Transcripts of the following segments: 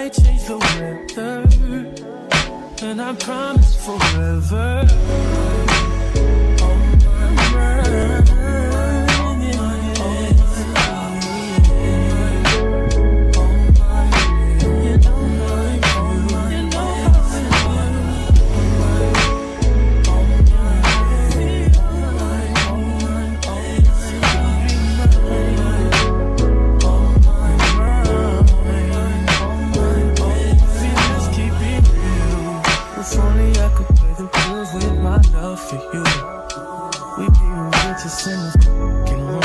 a flight, change the weather. And I promise forever. For you. We'd be in world.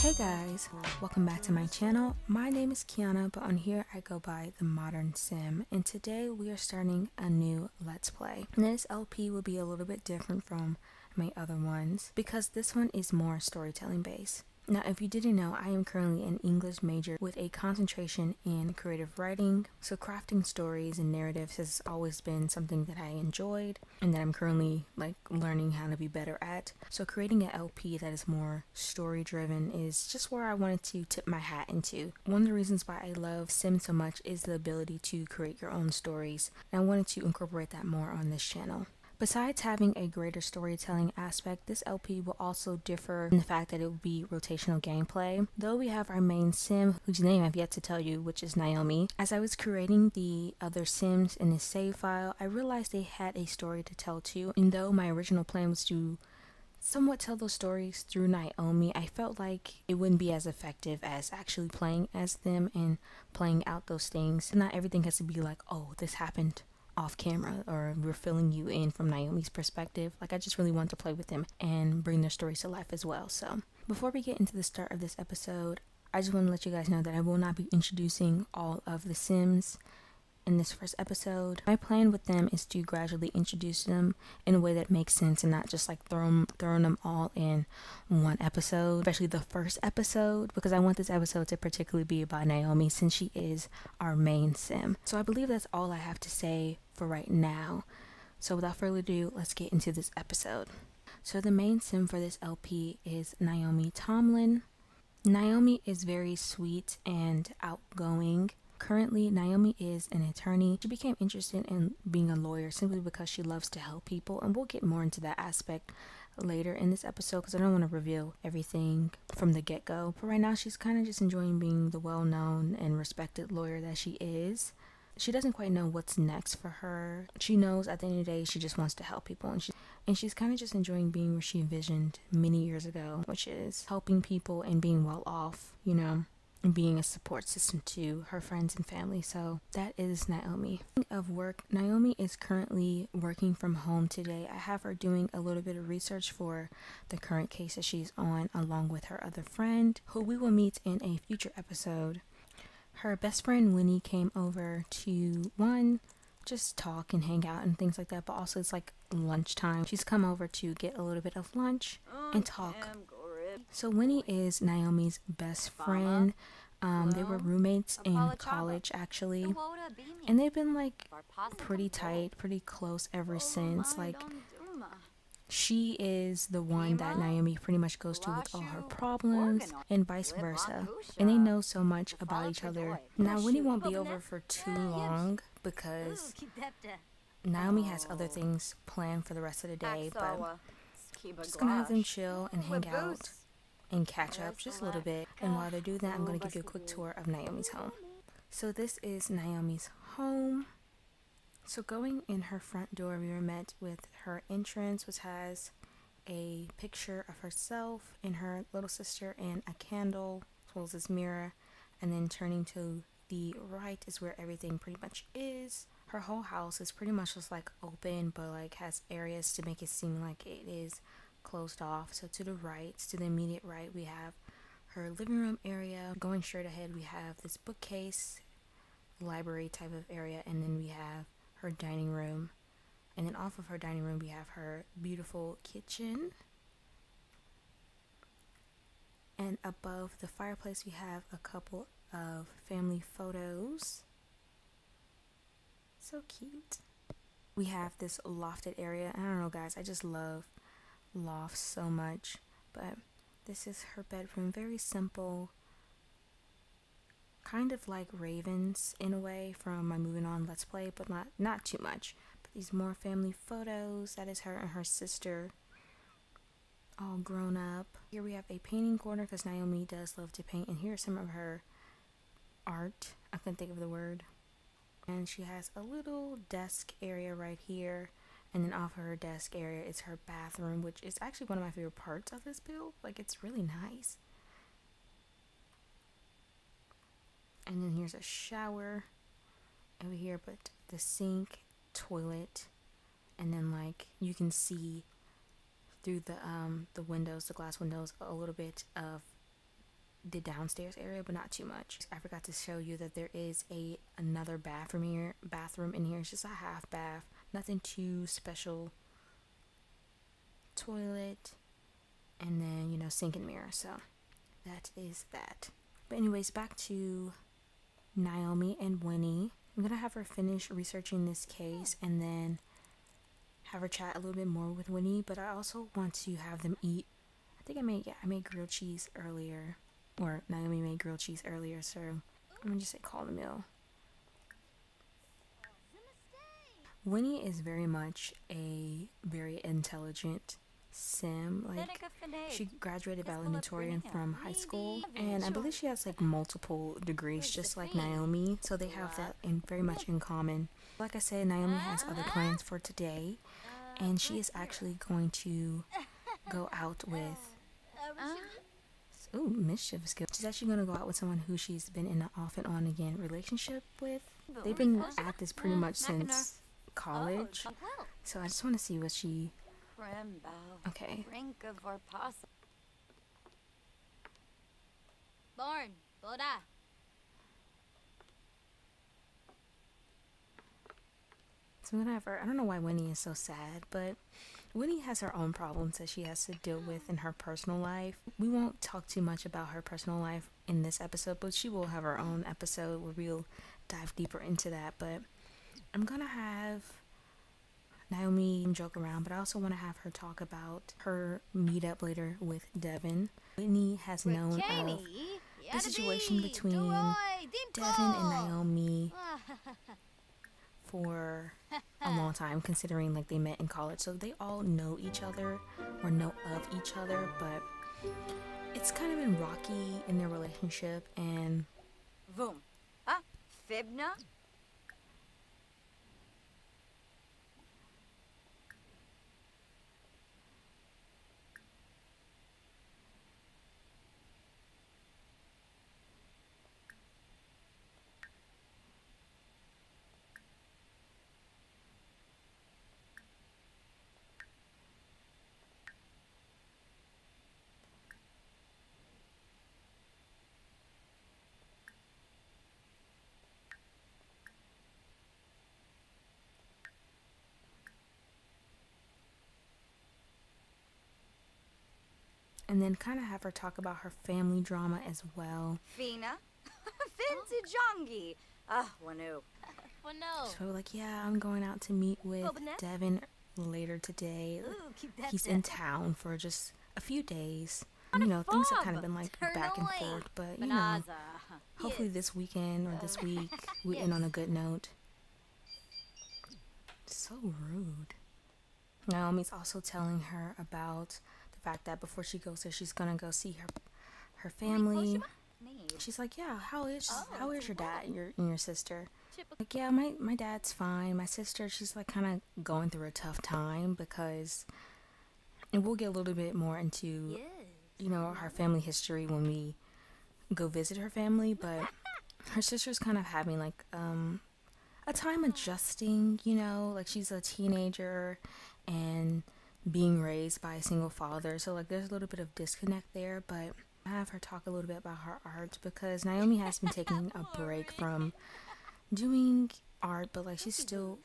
Hey guys, welcome back to my channel. My name is Kiana, but on here I go by the Modern Sim, and today we are starting a new Let's Play. This LP will be a little bit different from my other ones because this one is more storytelling based. Now, if you didn't know, I am currently an English major with a concentration in creative writing. So, crafting stories and narratives has always been something that I enjoyed and that I'm currently like learning how to be better at. So, creating an LP that is more story driven is just where I wanted to tip my hat into. One of the reasons why I love Sim so much is the ability to create your own stories, and I wanted to incorporate that more on this channel. Besides having a greater storytelling aspect, this LP will also differ in the fact that it will be rotational gameplay. Though we have our main sim, whose name I've yet to tell you, which is Naomi. As I was creating the other sims in this save file, I realized they had a story to tell too. And though my original plan was to somewhat tell those stories through Naomi, I felt like it wouldn't be as effective as actually playing as them and playing out those things. Not everything has to be like, oh, this happened off camera or we're filling you in from Naomi's perspective. Like I just really want to play with them and bring their stories to life as well. So before we get into the start of this episode, I just want to let you guys know that I will not be introducing all of the Sims in this first episode. My plan with them is to gradually introduce them in a way that makes sense and not just like throw throwing them all in one episode, especially the first episode, because I want this episode to particularly be about Naomi since she is our main sim. So I believe that's all I have to say for right now. So without further ado, let's get into this episode. So the main sim for this LP is Naomi Tomlin. Naomi is very sweet and outgoing. Currently, Naomi is an attorney. She became interested in being a lawyer simply because she loves to help people, and we'll get more into that aspect later in this episode because I don't want to reveal everything from the get go. But right now, she's kind of just enjoying being the well known and respected lawyer that she is. She doesn't quite know what's next for her. She knows at the end of the day, she just wants to help people, and she and she's kind of just enjoying being where she envisioned many years ago, which is helping people and being well off, you know and being a support system to her friends and family. So that is Naomi. Of work, Naomi is currently working from home today. I have her doing a little bit of research for the current case that she's on, along with her other friend, who we will meet in a future episode. Her best friend Winnie came over to one just talk and hang out and things like that, but also it's like lunchtime. She's come over to get a little bit of lunch oh, and talk. So Winnie is Naomi's best friend. Um, they were roommates in college actually, and they've been like pretty tight, pretty close ever since. Like she is the one that Naomi pretty much goes to with all her problems, and vice versa. And they know so much about each other. Now Winnie won't be over for too long because Naomi has other things planned for the rest of the day, but just gonna have them chill and hang out and catch up just a little bit. And while they do that, I'm gonna give you a quick tour of Naomi's home. So this is Naomi's home. So going in her front door, we were met with her entrance, which has a picture of herself and her little sister and a candle, as well as this mirror. And then turning to the right is where everything pretty much is. Her whole house is pretty much just like open, but like has areas to make it seem like it is closed off. So to the right, to the immediate right, we have her living room area. Going straight ahead, we have this bookcase, library type of area, and then we have her dining room. And then off of her dining room, we have her beautiful kitchen. And above the fireplace, we have a couple of family photos. So cute. We have this lofted area. I don't know, guys. I just love lofts so much. But this is her bedroom. Very simple, kind of like ravens in a way from my moving on let's play but not not too much. But these more family photos that is her and her sister all grown up. Here we have a painting corner because naomi does love to paint and here's some of her art. I couldn't think of the word. And she has a little desk area right here and then off of her desk area is her bathroom which is actually one of my favorite parts of this build. Like it's really nice. And then here's a shower over here but the sink toilet and then like you can see through the um the windows the glass windows a little bit of the downstairs area but not too much. I forgot to show you that there is a another bathroom here bathroom in here. It's just a half bath nothing too special. Toilet and then you know sink and mirror so that is that. But anyways back to naomi and winnie. I'm gonna have her finish researching this case and then have her chat a little bit more with winnie but i also want to have them eat. I think i made yeah i made grilled cheese earlier or naomi made grilled cheese earlier so i'm gonna just say call the meal Winnie is very much a very intelligent sim. Like she graduated valedictorian from high school, and I believe she has like multiple degrees, just like Naomi. So they have that in very much in common. Like I said, Naomi has other plans for today, and she is actually going to go out with. Oh, mischief skill. She's actually going to go out with someone who she's been in an off and on again relationship with. They've been at this pretty much since college. So I just want to see what she. Okay. Born, Boda. So I'm gonna have her. I don't know why Winnie is so sad, but Winnie has her own problems that she has to deal with in her personal life. We won't talk too much about her personal life in this episode, but she will have her own episode where we'll dive deeper into that. But I'm gonna have Naomi joke around, but I also want to have her talk about her meetup later with Deven. Whitney has known of the situation between Deven and Naomi for a long time, considering like they met in college, so they all know each other or know of each other, but it's kind of been rocky in their relationship and Vum. Ah, Fibna? And then kind of have her talk about her family drama as well. Fina? Vintage Jongi. Ah, Wanu. Well, no. So like, yeah, I'm going out to meet with Oh, Deven later today. Ooh, keep that He's there. in town for just a few days. You know, things have kind of been like back and forth, but you know, Banaza. hopefully this weekend or this week we end on a good note. So rude. Naomi's also telling her about the fact that before she goes there, she's gonna go see her her family. She's like, yeah, how is how is your dad and your and your sister? Like, yeah, my my dad's fine. My sister, she's like kind of going through a tough time because, and we'll get a little bit more into you know her family history when we go visit her family, but her sister's kind of having like um a time adjusting, you know, like she's a teenager and being raised by a single father. So like there's a little bit of disconnect there, but I have her talk a little bit about her art because Naomi has been taking a break from doing art, but like she still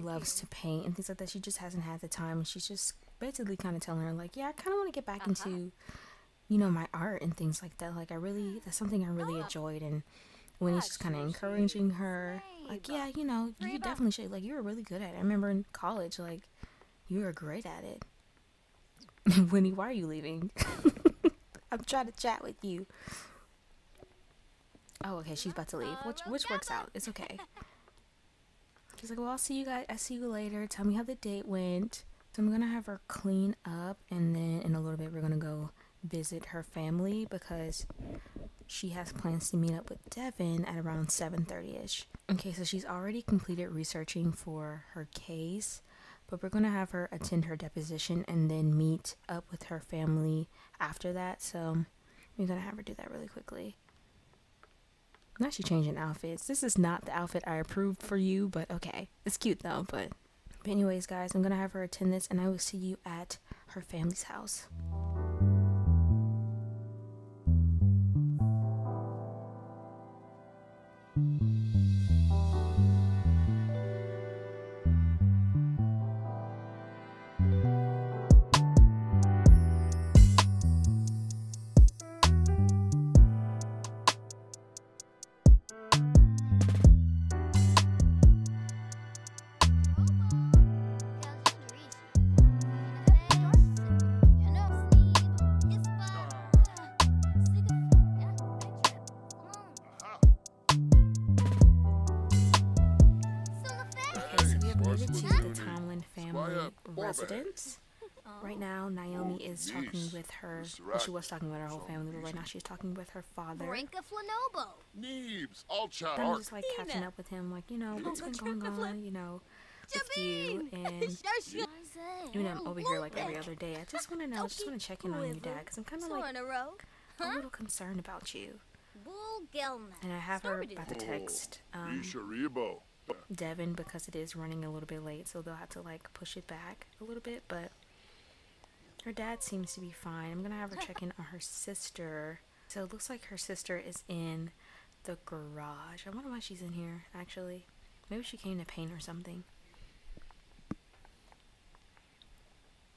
loves to paint and things like that. She just hasn't had the time and she's just basically kind of telling her like, yeah, I kind of want to get back into you know my art and things like that. Like I really that's something I really enjoyed and Winnie's just kind of encouraging her. Like, yeah, you know, you definitely should. Like, you were really good at it. I remember in college, like, you are great at it. Winnie, why are you leaving? I'm trying to chat with you. Oh, okay, she's about to leave, which which works out. It's okay. She's like, well, I'll see you guys. I see you later. Tell me how the date went. So I'm gonna have her clean up, and then in a little bit we're gonna go visit her family because she has plans to meet up with Deven at around 7:30 ish. Okay, so she's already completed researching for her case, but we're gonna have her attend her deposition and then meet up with her family after that. So we're gonna have her do that really quickly. Now she's changing outfits. This is not the outfit I approved for you, but okay. It's cute though, but but anyways, guys, I'm gonna have her attend this and I will see you at her family's house. Residence. Right now, Naomi is talking with her. Well, she was talking with her whole family, but right now she's talking with her father. Brinka Flanobo. Neebs, all I'm child. just like catching up with him, like you know what's been going on, you know, with you, and you know I'm over here like every other day. I just want to know, I just want to check in on you, Dad, because I'm kind of like in a a little concerned about you. And I have her about the text um, Deven because it is running a little bit late, so they'll have to like push it back a little bit. But her dad seems to be fine. I'm gonna have her check in on her sister. So it looks like her sister is in the garage. I wonder why she's in here actually. Maybe she came to paint or something.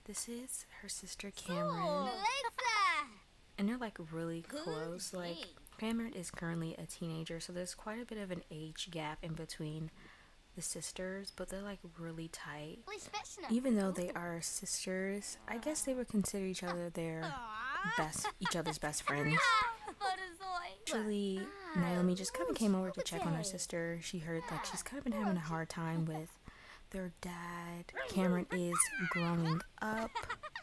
This is her sister Cameron, and they're like really close. Like. Cameron is currently a teenager, so there's quite a bit of an age gap in between the sisters, but they're like really tight. Even though they are sisters, I guess they would consider each other their best, each other's best friends. Actually, Naomi just kind of came over to check on her sister. She heard like she's kind of been having a hard time with their dad. Cameron is growing up.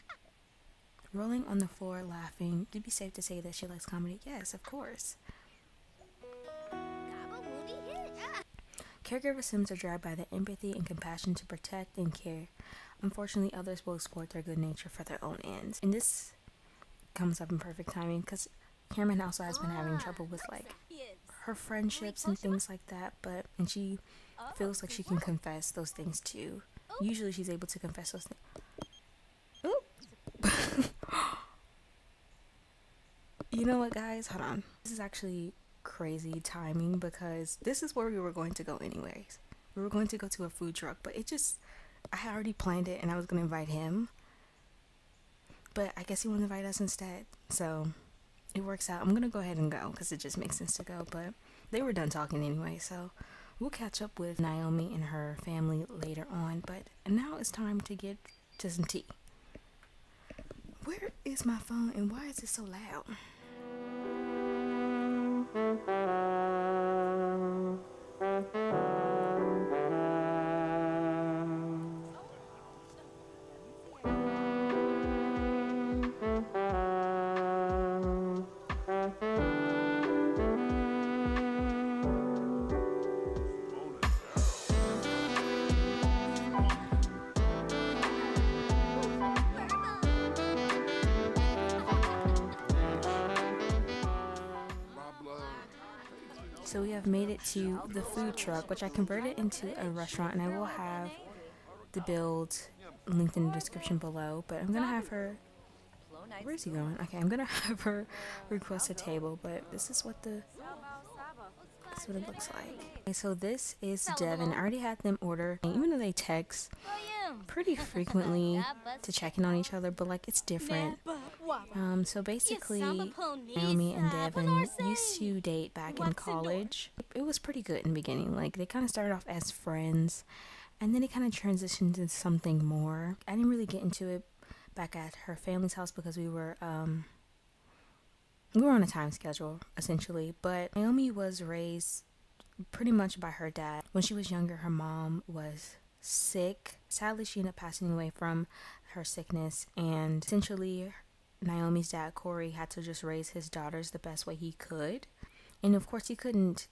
Rolling on the floor, laughing. To be safe to say that she likes comedy? Yes, of course. Caregiver Sims are driven by the empathy and compassion to protect and care. Unfortunately, others will exploit their good nature for their own ends. And this comes up in perfect timing because Cameron also has been having trouble with like her friendships and things like that. But and she feels like she can confess those things too. Usually, she's able to confess those things. You know what, guys? Hold on. This is actually crazy timing because this is where we were going to go anyways. We were going to go to a food truck, but it just I had already planned it and I was gonna invite him. But I guess he to invite us instead. So it works out. I'm gonna go ahead and go because it just makes sense to go. But they were done talking anyway, so we'll catch up with Naomi and her family later on. But now it's time to get to some tea. Where is my phone and why is it so loud? Música So we have made it to the food truck, which I converted into a restaurant, and I will have the build linked in the description below. But I'm gonna have her. Where is he going? Okay, I'm gonna have her request a table, but this is what the this is what it looks like. Okay, so this is Deven. I already had them order, even though they text pretty frequently to check in on each other, but like it's different. Um, so basically, Naomi and Deven used to date back in college. It was pretty good in the beginning. Like they kind of started off as friends, and then it kind of transitioned into something more. I didn't really get into it back at her family's house because we were um we were on a time schedule essentially, but Naomi was raised pretty much by her dad. When she was younger, her mom was sick. Sadly, she ended up passing away from her sickness, and essentially, Naomi's dad, Corey, had to just raise his daughters the best way he could. And of course, he couldn't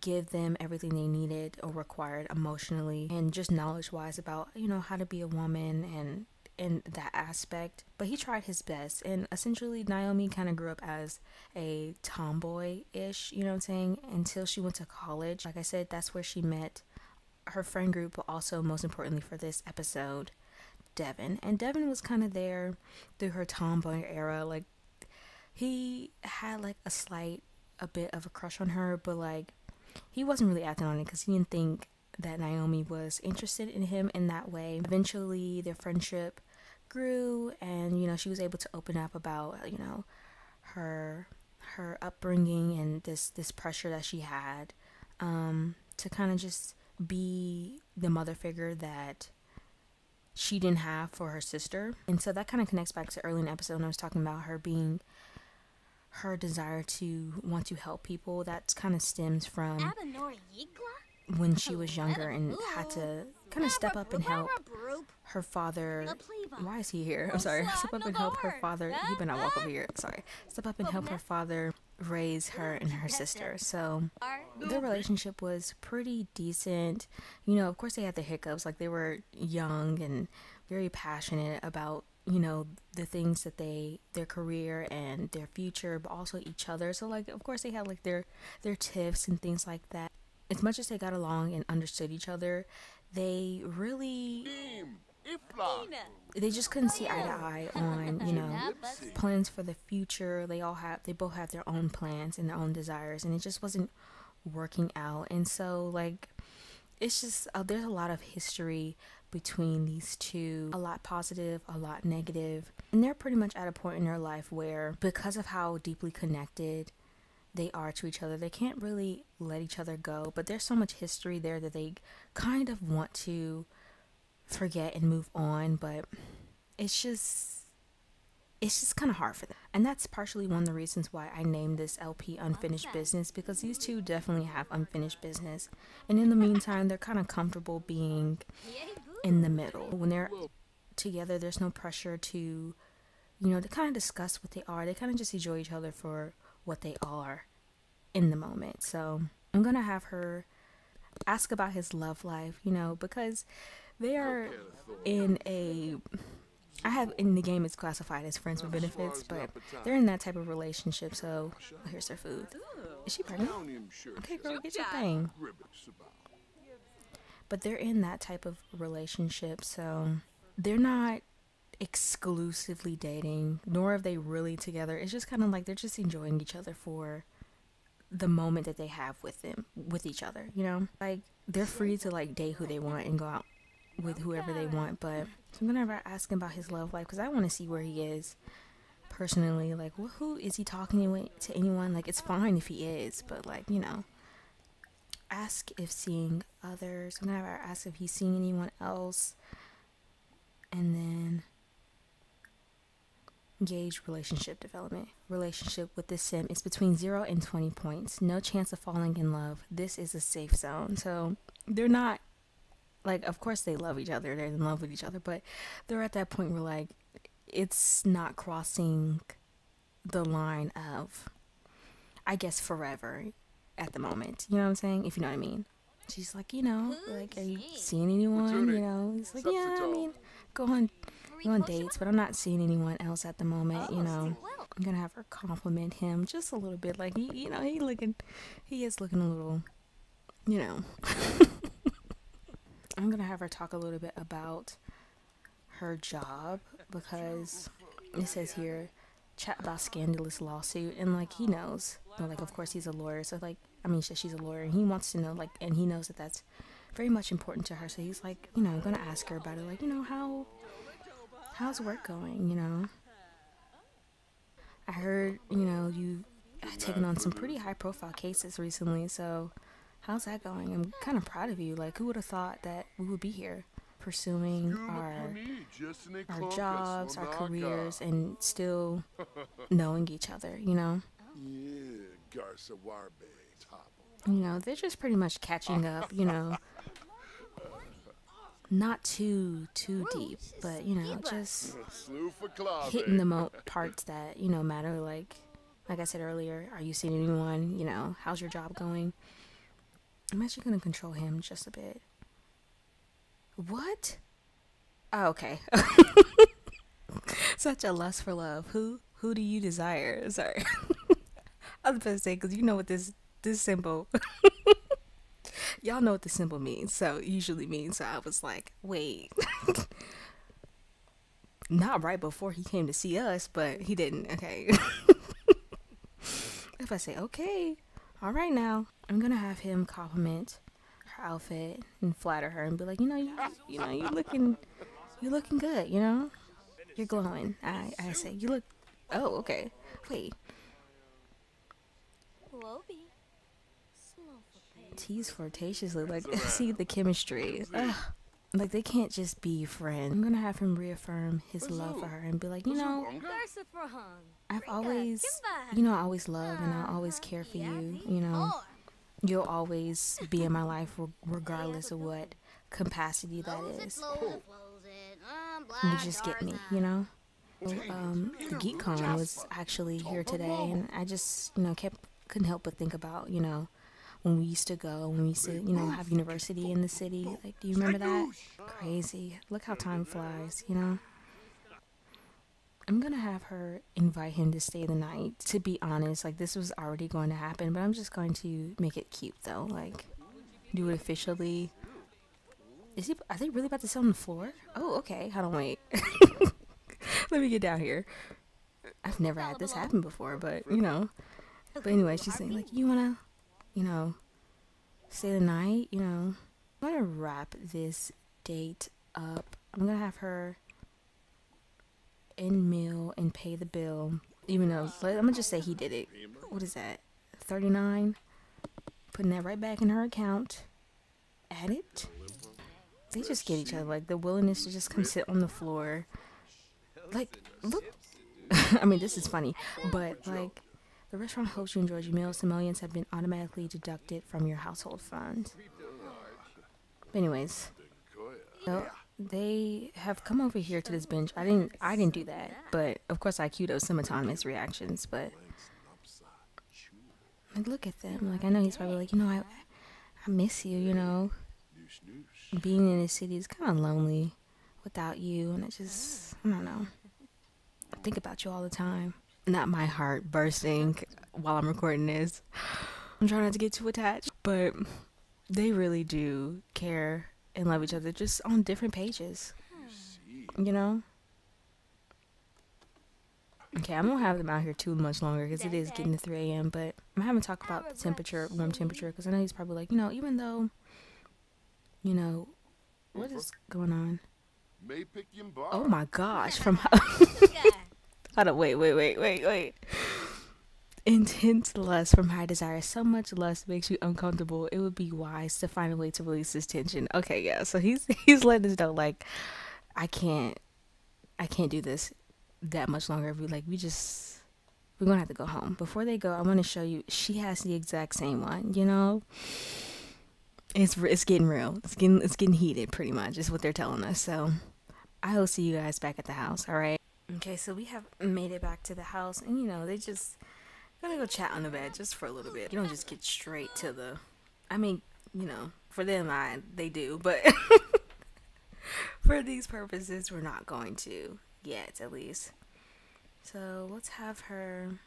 give them everything they needed or required emotionally and just knowledge wise about, you know, how to be a woman and in that aspect. But he tried his best. And essentially, Naomi kind of grew up as a tomboy ish, you know what I'm saying? Until she went to college. Like I said, that's where she met her friend group, but also, most importantly, for this episode, Deven. And Deven was kind of there through her tomboy era. Like, he had like a slight, a bit of a crush on her, but like, he wasn't really acting on it because he didn't think that Naomi was interested in him in that way. Eventually, their friendship grew, and you know, she was able to open up about you know her her upbringing and this this pressure that she had um, to kind of just be the mother figure that she didn't have for her sister. And so that kind of connects back to early in the episode when I was talking about her being her desire to want to help people. That kind of stems from when she was younger and had to kind of step up and help her father. Why is he here? I'm sorry. Step up and help her father. He better not walk over here. Sorry. Step up and help her father raise her and her sister. So their relationship was pretty decent. You know, of course they had the hiccups. Like they were young and very passionate about you know the things that they their career and their future but also each other so like of course they had like their their tiffs and things like that as much as they got along and understood each other they really they just couldn't see eye to eye on you know plans for the future. They all have they both have their own plans and their own desires and it just wasn't working out. And so like it's just uh, there's a lot of history between these two. A lot positive a lot negative. And they're pretty much at a point in their life where because of how deeply connected they are to each other they can't really let each other go but there's so much history there that they kind of want to forget and move on but it's just it's just kind of hard for them. And that's partially one of the reasons why i named this lp unfinished business because these two definitely have unfinished business. And in the meantime they're kind of comfortable being in the middle. When they're together there's no pressure to you know to kind of discuss what they are. They kind of just enjoy each other for what they are in the moment. So i'm gonna have her ask about his love life you know because they are in a I have in the game it's classified as friends with benefits, but they're in that type of relationship. So here's their food. Is she pregnant? Okay, girl, get your thing. But they're in that type of relationship, so they're not exclusively dating, nor are they really together. It's just kind of like they're just enjoying each other for the moment that they have with them, with each other. You know, like they're free to like date who they want and go out with oh, whoever they want. But I'm gonna ask him about his love life because I want to see where he is personally. Like, well, who is he talking to, to anyone? Like, it's fine if he is, but like, you know, ask if seeing others. I'm gonna ask if he's seeing anyone else, and then gauge relationship development. Relationship with this sim is between 0 and 20 points. No chance of falling in love. This is a safe zone. So they're not like of course they love each other they're in love with each other but they're at that point where like it's not crossing the line of i guess forever at the moment. You know what i'm saying? If you know what i mean. She's like you know like are you seeing anyone? You know he's like yeah i mean go on go on dates but i'm not seeing anyone else at the moment you know. i'm gonna have her compliment him just a little bit like he, you know he looking he is looking a little you know I'm gonna have her talk a little bit about her job because it says here chat about scandalous lawsuit and like he knows. Like of course he's a lawyer so like I mean she's a lawyer and he wants to know like and he knows that that's very much important to her so he's like you know gonna ask her about it like you know how how's work going you know? I heard you know you've uh, taken on some pretty high profile cases recently so how's that going? I'm kind of proud of you. Like, who would have thought that we would be here pursuing our our jobs, our careers, and still knowing each other. You know. You know, they're just pretty much catching up. You know. Not too too deep, but you know, just hitting the mo- parts that you know matter. Like, like I said earlier, are you seeing anyone? You know, how's your job going? I'm actually gonna control him just a bit. What? Oh, okay. Such a lust for love. Who who do you desire? Sorry. I was about to say because you know what this this symbol. Y'all know what the symbol means. So usually means. So I was like, wait. Not right before he came to see us, but he didn't. Okay. if I say okay, all right now, I'm gonna have him compliment her outfit and flatter her and be like, you know, you, you know, you looking, you looking good. You know, you're glowing. I I say you look. Oh, okay. Wait. Wobby. Tease flirtatiously, like see the chemistry. Ugh. Like they can't just be friends. I'm gonna have him reaffirm his love for her and be like, you know, I've always, you know, I always love and I always care for you. You know, you'll always be in my life regardless of what capacity that is. You just get me, you know. So, um, GeekCon was actually here today, and I just, you know, kept couldn't help but think about, you know, when we used to go, when we used to, you know, have university in the city. Like, do you remember that? Crazy. Look how time flies, you know? I'm gonna have her invite him to stay the night. To be honest, like, this was already going to happen, but I'm just going to make it cute, though. Like, do it officially. Is he, are they really about to sit on the floor? Oh, okay. Hold on, wait. Let me get down here. I've never had this happen before, but, you know. But anyway, she's saying, like, you wanna you know, stay the night, you know. I'm gonna wrap this date up. I'm gonna have her in meal and pay the bill. Even though, I'm gonna just say he did it. What is that? 39? Putting that right back in her account. Add it. They just get each other. Like, the willingness to just come sit on the floor. Like, look. I mean, this is funny. But, like, the restaurant hopes you enjoyed your meal. Simoleons have been automatically deducted from your household fund. But anyways, so they have come over here to this bench. I didn't. I didn't do that, but of course I kudos some autonomous reactions. But like, look at them. Like I know he's probably like, you know, I, I miss you. You know, being in the city is kind of lonely without you, and it just, I don't know. I think about you all the time not my heart bursting while I'm recording this. I'm trying not to get too attached, but they really do care and love each other just on different pages. You know? Okay, I'm gonna have them out here too much longer because it is getting to 3 a.m. But I'm having to talk about the temperature, warm temperature, because I know he's probably like, you know, even though, you know, what is going on? Oh my gosh, from Hold on, wait, wait, wait, wait, wait. Intense lust from high desire. So much lust makes you uncomfortable. It would be wise to find a way to release this tension. Okay, yeah. So he's he's letting us know like I can't I can't do this that much longer. We like we just we're gonna have to go home. Before they go, I want to show you. She has the exact same one. You know, it's it's getting real. It's getting it's getting heated. Pretty much is what they're telling us. So I will see you guys back at the house. All right. Okay, so we have made it back to the house, and you know, they just gotta go chat on the bed just for a little bit. You don't just get straight to the. I mean, you know, for them, I they do, but for these purposes, we're not going to yet, at least. So let's have her.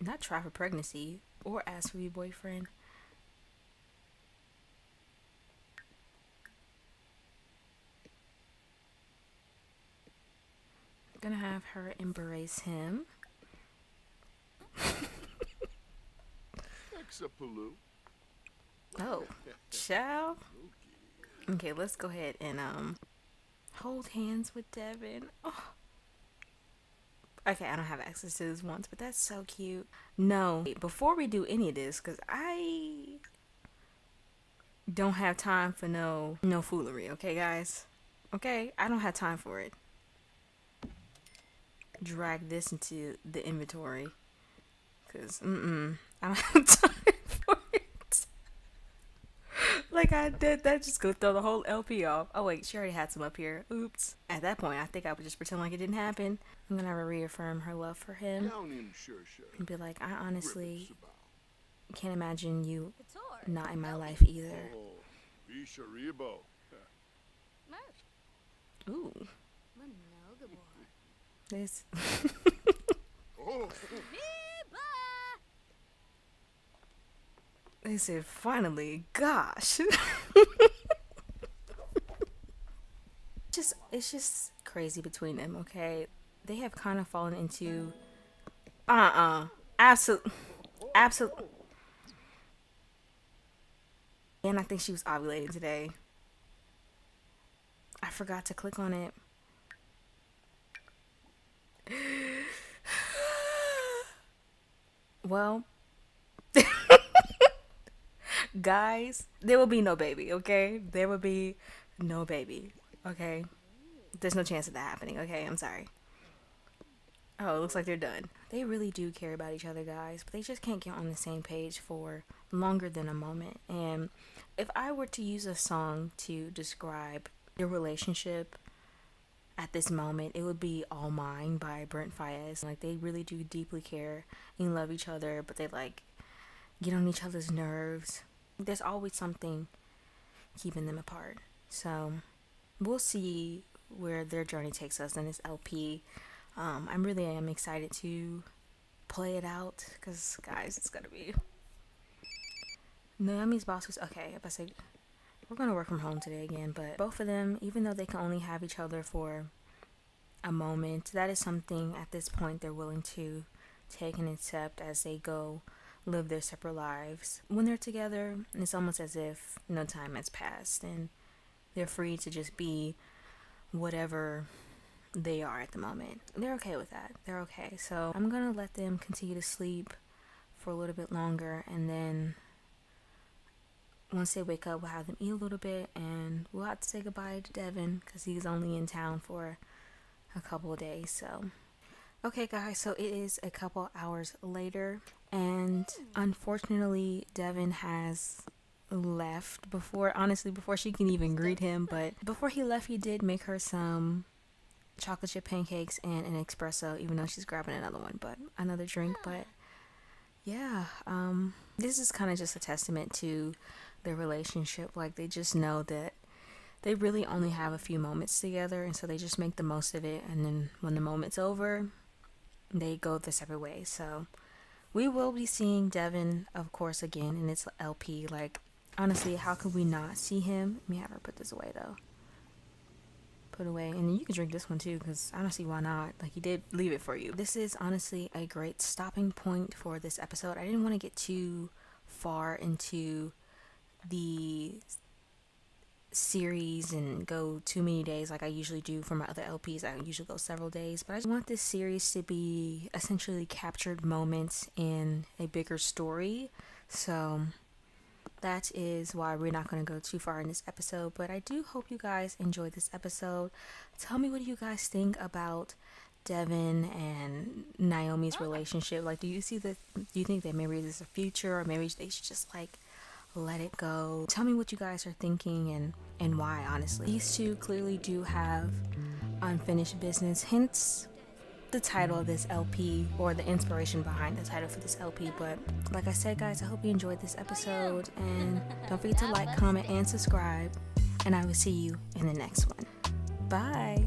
Not try for pregnancy or ask for your boyfriend. Gonna have her embrace him. oh, ciao. Okay, let's go ahead and um hold hands with Deven. Oh. Okay, I don't have access to this once, but that's so cute. No, before we do any of this, because I don't have time for no no foolery, okay guys? Okay? I don't have time for it. Drag this into the inventory. Cause mm-mm. I don't have time for it. like I did that just go throw the whole LP off. Oh wait, she already had some up here. Oops. At that point I think I would just pretend like it didn't happen. I'm gonna reaffirm her love for him. And be like, I honestly can't imagine you not in my life either. Bisharibo. Ooh. This they said finally, gosh. just it's just crazy between them, okay? They have kind of fallen into uh-uh. Absolute absolute And I think she was ovulating today. I forgot to click on it. Well, guys, there will be no baby, okay? There will be no baby, okay? There's no chance of that happening, okay? I'm sorry. Oh, it looks like they're done. They really do care about each other, guys, but they just can't get on the same page for longer than a moment. And if I were to use a song to describe your relationship at this moment, it would be All Mine by Brent Faiyaz. Like, they really do deeply care and love each other, but they like get on each other's nerves. There's always something keeping them apart. So, we'll see where their journey takes us in this LP. Um, I'm really am excited to play it out because, guys, it's gonna be. Naomi's boss was okay. If I say we're gonna work from home today again, but both of them, even though they can only have each other for a moment, that is something at this point they're willing to take and accept as they go live their separate lives. When they're together, it's almost as if no time has passed and they're free to just be whatever they are at the moment. They're okay with that. They're okay. So I'm gonna let them continue to sleep for a little bit longer and then once they wake up, we'll have them eat a little bit and we'll have to say goodbye to Deven because he's only in town for a couple of days. So, okay, guys, so it is a couple hours later, and unfortunately, Deven has left before, honestly, before she can even greet him. But before he left, he did make her some chocolate chip pancakes and an espresso, even though she's grabbing another one, but another drink. But yeah, um, this is kind of just a testament to their relationship. Like they just know that they really only have a few moments together, and so they just make the most of it. And then when the moment's over, they go their separate ways. So we will be seeing Deven, of course, again in its LP. Like honestly, how could we not see him? Let me have her put this away though. Put away, and you can drink this one too, because honestly, why not? Like he did leave it for you. This is honestly a great stopping point for this episode. I didn't want to get too far into the series and go too many days like I usually do for my other LPs. I usually go several days, but I just want this series to be essentially captured moments in a bigger story. So that is why we're not going to go too far in this episode, but I do hope you guys enjoyed this episode. Tell me what do you guys think about Deven and Naomi's relationship? Like, do you see that? Do you think that maybe there's a future, or maybe they should just like let it go. Tell me what you guys are thinking and and why honestly. These two clearly do have unfinished business. Hence the title of this LP or the inspiration behind the title for this LP. But like I said guys, I hope you enjoyed this episode and don't forget to like, comment and subscribe and I will see you in the next one. Bye.